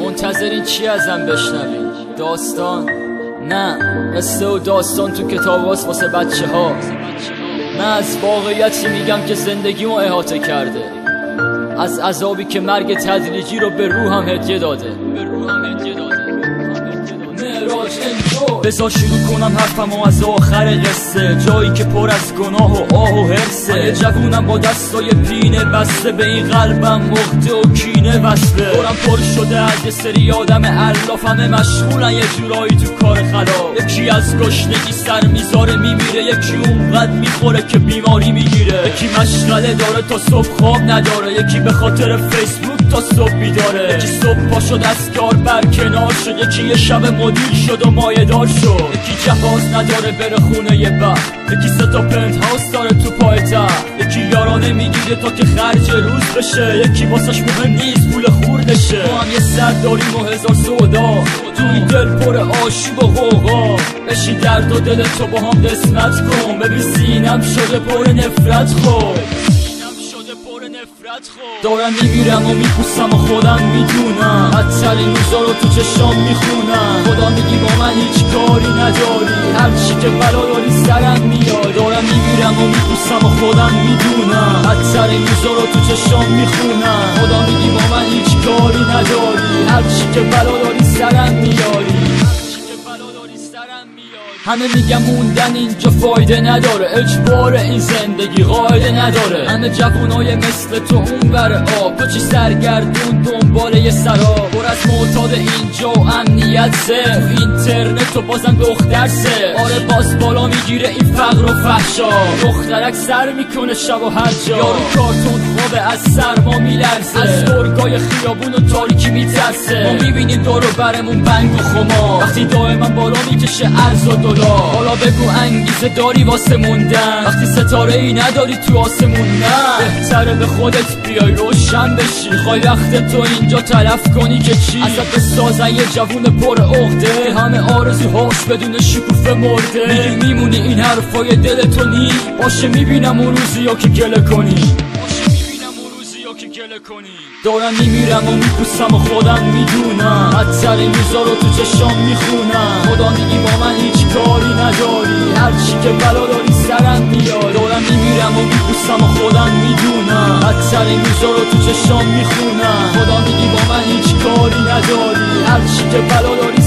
منتظرین چی ازم بشنوین داستان؟ نه قصه و داستان تو کتاب واسه بچه ها. من از واقعیتی میگم که زندگیمو احاطه کرده. از عذابی که مرگ تدریجی رو به روحم هدیه داده. بزا شروع کنم حرفمو از آخر قصه. جایی که پر از گناه و آه و حرسه جوونم با دستای پینه بسته. به این قلبم مخته و کینه بسته. برم پر شده از یه سری آدم علاف همه مشغولن یه جورایی تو کار خلا یکی از گشنگی سر می‌ذاره میمیره. یکی اونقدر می‌خوره که بیماری می‌گیره. یکی مشغله داره تا صبح خواب نداره. یکی به خاطر فیسبوک تا صبح بیداره. یکی صبح پا شد از کار کنار شد. یکی یه شب مدیر شد و مایه دار شد. یکی جهاز نداره بره خونه یه بر. یکی سه تا پنت هاوس داره تو پای یکی یارانه می‌گیره تا که خرج روز بشه. یکی واسش مهم نیست پول خوردشه ما هم یه سر داریم و هزار سودا. توی دل پر آشوب و غوغا. بشی درد و دل تو با هم قسمت کن. ببین سینم شده پر نفرت خود دارم میمیرم و میپوسم و خودم می‌دونم. بدترین روزا رو تو چشام می‌خونم. خدا میگی با من هیچ کاری نداری. هرچی که بلا داری سرم میاد دارم میمیرم و میپوسم و خودم می‌دونم. بدترین روزا رو تو چشام می‌خونم. خدا میگی با من هیچ کاری نداری. هرچی که بلا داری سرم میاری همه میگم موندن اینجا فایده نداره. اجبار این زندگی قاعده نداره. همه جوونای مثل تو اون بره آب. تو چی سرگردون دنبال یه سرا پر از معتاد اینجا و امنیت سه. اینترنت تو بازم دختر سه. آره باز بالا می‌گیره این فقر و فحشا. دخترک سر می‌کنه شب و هر جا. یارو کارتون خوابه از سرما میلرزه. از گرگای خیابون و تاریکی میترسه. ما می‌بینیم دورو برمون بنگ و خما وقتی دائما بالا می‌کشه ارز و دلار حالا بگو انگیزه داری واسه موندن. وقتی ستاره ای نداری تو آسمون نه. بهتره به خودت بیای روشن بشی. خواهی وقت تو اینجا تلف کنی که چی ازت بسازن یه جوون پر عقده. همه آرزوهاش بدون شکوفه مرده. میگی میمونی این حرفای دل تو نی. باشه می‌بینم اون روزی که گله کنی. دارم میمیرم و میپوسم و خودم می‌دونم. بدترین روزا رو تو چشام می‌خونم. که بلا داری سرم میاد دارم میمیرم و میپوسم و خودم می‌دونم. بدترین روزا رو تو چشام می‌خونم. خدا میگی با من هیچ کاری نداری. هرچی که بلا داری